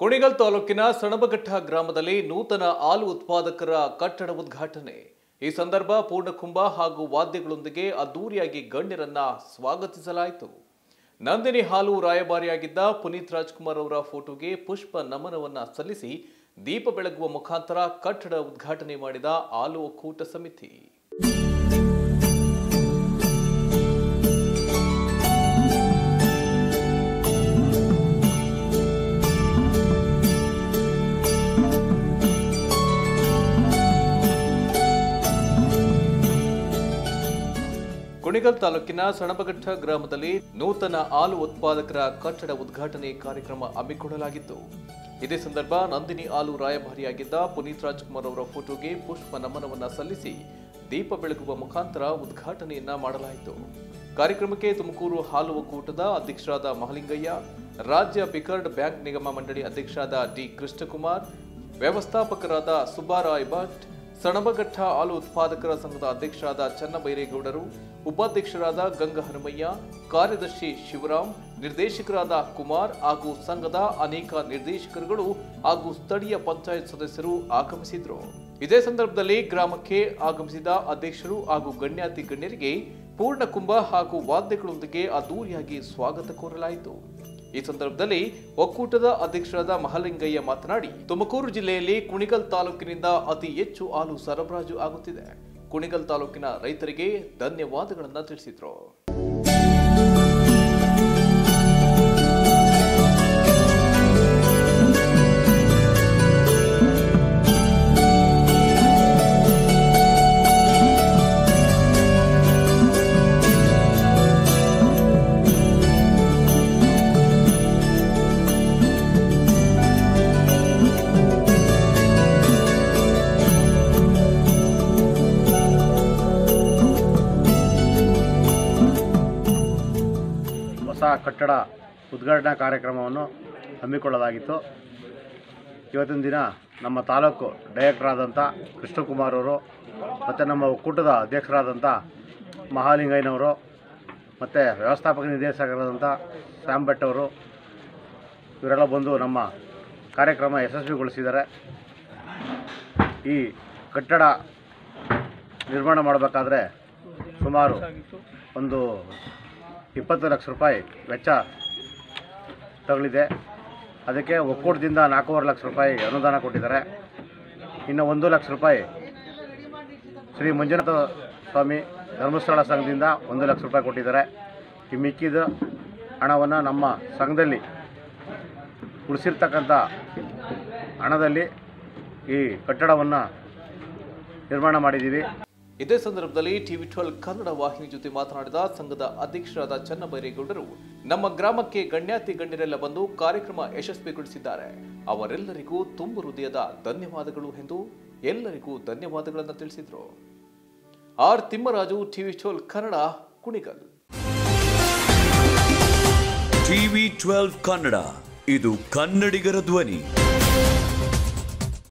ಕುಣಿಗಲ್ ತಾಲೂಕಿನ ಸಣಬಘಟ್ಟ ಗ್ರಾಮದಲ್ಲಿ ನೂತನ ಹಾಲು ಉತ್ಪಾದಕರ ಕಟ್ಟಡ ಉದ್ಘಾಟನೆ. ಈ ಸಂದರ್ಭ ಪೂರ್ಣಕುಂಭ ಹಾಗೂ ವಾದ್ಯಗಳೊಂದಿಗೆ ಅದ್ದೂರಿಯಾಗಿ ಗಣ್ಯರನ್ನ ಸ್ವಾಗತಿಸಲಾಯಿತು. ನಂದಿನಿ ಹಾಲು ರಾಯಭಾರಿಯಾಗಿದ್ದ ಪುನೀತ್ ರಾಜ್ಕುಮಾರ್ ಅವರ ಫೋಟೋಗೆ ಪುಷ್ಪ ನಮನವನ್ನ ಸಲ್ಲಿಸಿ ದೀಪ ಬೆಳಗುವ ಮುಖಾಂತರ ಕಟ್ಟಡ ಉದ್ಘಾಟನೆ ಮಾಡಿದ ಹಾಲು ಒಕ್ಕೂಟ ಸಮಿತಿ. ಕುಣಿಗಲ್ ತಾಲೂಕಿನ ಸಣಬಘಟ್ಟ ಗ್ರಾಮದಲ್ಲಿ ನೂತನ ಹಾಲು ಉತ್ಪಾದಕರ ಕಟ್ಟಡ ಉದ್ಘಾಟನೆ ಕಾರ್ಯಕ್ರಮ ಹಮ್ಮಿಕೊಳ್ಳಲಾಗಿತ್ತು. ಇದೇ ಸಂದರ್ಭ ನಂದಿನಿ ಹಾಲು ರಾಯಭಾರಿಯಾಗಿದ್ದ ಪುನೀತ್ ರಾಜ್ಕುಮಾರ್ ಅವರ ಫೋಟೋಗೆ ಪುಷ್ಪ ನಮನವನ್ನ ಸಲ್ಲಿಸಿ ದೀಪ ಬೆಳಗುವ ಮುಖಾಂತರ ಉದ್ಘಾಟನೆಯನ್ನ ಮಾಡಲಾಯಿತು. ಕಾರ್ಯಕ್ರಮಕ್ಕೆ ತುಮಕೂರು ಹಾಲು ಒಕ್ಕೂಟದ ಅಧ್ಯಕ್ಷರಾದ ಮಹಲಿಂಗಯ್ಯ, ರಾಜ್ಯ ಪಿಕರ್ಡ್ ಬ್ಯಾಂಕ್ ನಿಗಮ ಮಂಡಳಿ ಅಧ್ಯಕ್ಷರಾದ ಡಿ ಕೃಷ್ಣಕುಮಾರ್, ವ್ಯವಸ್ಥಾಪಕರಾದ ಸುಬ್ಬಾರಾಯ್ ಭಟ್ ಸಣಬಘಟ್ಟ ಹಾಲು ಉತ್ಪಾದಕರ ಸಂಘದ ಅಧ್ಯಕ್ಷರಾದ ಚನ್ನಬೈರೇಗೌಡರು, ಉಪಾಧ್ಯಕ್ಷರಾದ ಗಂಗ ಹನುಮಯ್ಯ ಕಾರ್ಯದರ್ಶಿ ಶಿವರಾಮ್, ನಿರ್ದೇಶಕರಾದ ಕುಮಾರ್ ಹಾಗೂ ಸಂಘದ ಅನೇಕ ನಿರ್ದೇಶಕರುಗಳು ಹಾಗೂ ಸ್ಥಳೀಯ ಪಂಚಾಯತ್ ಸದಸ್ಯರು ಆಗಮಿಸಿದ್ರು ಇದೇ ಸಂದರ್ಭದಲ್ಲಿ ಗ್ರಾಮಕ್ಕೆ ಆಗಮಿಸಿದ ಅಧ್ಯಕ್ಷರು ಹಾಗೂ ಗಣ್ಯಾತಿ ಗಣ್ಯರಿಗೆ ಪೂರ್ಣ ಕುಂಭ ಹಾಗೂ ವಾದ್ಯಗಳೊಂದಿಗೆ ಅದ್ದೂರಿಯಾಗಿ ಸ್ವಾಗತ ಕೋರಲಾಯಿತು. ಈ ಸಂದರ್ಭದಲ್ಲಿ ಒಕ್ಕೂಟದ ಅಧ್ಯಕ್ಷರಾದ ಮಹಲಿಂಗಯ್ಯ ಮಾತನಾಡಿ, ತುಮಕೂರು ಜಿಲ್ಲೆಯಲ್ಲಿ ಕುಣಿಗಲ್ ತಾಲೂಕಿನಿಂದ ಅತಿ ಹೆಚ್ಚು ಹಾಲು ಸರಬರಾಜು ಆಗುತ್ತಿದೆ. ಕುಣಿಗಲ್ ತಾಲೂಕಿನ ರೈತರಿಗೆ ಧನ್ಯವಾದಗಳನ್ನು ತಿಳಿಸಿದ್ರು. ಕಟ್ಟಡ ಉದ್ಘಾಟನಾ ಕಾರ್ಯಕ್ರಮವನ್ನು ಹಮ್ಮಿಕೊಳ್ಳಲಾಗಿತ್ತು. ಇವತ್ತಿನ ದಿನ ನಮ್ಮ ತಾಲೂಕು ಡೈರೆಕ್ಟರ್ ಆದಂಥ ಕೃಷ್ಣಕುಮಾರ್ ಅವರು ಮತ್ತು ನಮ್ಮ ಒಕ್ಕೂಟದ ಅಧ್ಯಕ್ಷರಾದಂಥ ಮಹಾಲಿಂಗಯ್ಯನವರು ಮತ್ತು ವ್ಯವಸ್ಥಾಪಕ ನಿರ್ದೇಶಕರಾದಂಥ ಶ್ಯಾಮ್ ಭಟ್ ಅವರು ಇವರೆಲ್ಲ ಬಂದು ನಮ್ಮ ಕಾರ್ಯಕ್ರಮ ಯಶಸ್ವಿಗೊಳಿಸಿದ್ದಾರೆ. ಈ ಕಟ್ಟಡ ನಿರ್ಮಾಣ ಮಾಡಬೇಕಾದ್ರೆ ಸುಮಾರು ಒಂದು ಇಪ್ಪತ್ತು ಲಕ್ಷ ರೂಪಾಯಿ ವೆಚ್ಚ ತಗಲಿದೆ ಅದಕ್ಕೆ ಒಕ್ಕೂಟದಿಂದ ನಾಲ್ಕೂವರೆ ಲಕ್ಷ ರೂಪಾಯಿ ಅನುದಾನ ಕೊಟ್ಟಿದ್ದಾರೆ. ಇನ್ನು ಒಂದು ಲಕ್ಷ ರೂಪಾಯಿ ಶ್ರೀ ಮಂಜುನಾಥ ಸ್ವಾಮಿ ಧರ್ಮಸ್ಥಳ ಸಂಘದಿಂದ ಒಂದು ಲಕ್ಷ ರೂಪಾಯಿ ಕೊಟ್ಟಿದ್ದಾರೆ. ಈ ಮಿಕ್ಕಿದ ಹಣವನ್ನು ನಮ್ಮ ಸಂಘದಲ್ಲಿ ಉಳಿಸಿರ್ತಕ್ಕಂಥ ಹಣದಲ್ಲಿ ಈ ಕಟ್ಟಡವನ್ನು ನಿರ್ಮಾಣ ಮಾಡಿದ್ದೀವಿ. ಇದೇ ಸಂದರ್ಭದಲ್ಲಿ ಟಿವಿ ಟ್ವೆಲ್ ಕನ್ನಡ ವಾಹಿನಿ ಜೊತೆ ಮಾತನಾಡಿದ ಸಂಘದ ಅಧ್ಯಕ್ಷರಾದ ಚನ್ನಬೈರೇಗೌಡರು, ನಮ್ಮ ಗ್ರಾಮಕ್ಕೆ ಗಣ್ಯಾತಿ ಗಣ್ಯರೆಲ್ಲ ಬಂದು ಕಾರ್ಯಕ್ರಮ ಯಶಸ್ವಿಗೊಳಿಸಿದ್ದಾರೆ. ಅವರೆಲ್ಲರಿಗೂ ತುಂಬು ಹೃದಯದ ಧನ್ಯವಾದಗಳು ಎಂದು ಎಲ್ಲರಿಗೂ ಧನ್ಯವಾದಗಳನ್ನು ತಿಳಿಸಿದರು. R Thimmaraju, TV twelve Kannada, Kunigal. TV twelve Kannada, ಇದು ಕನ್ನಡಿಗರ ಧ್ವನಿ.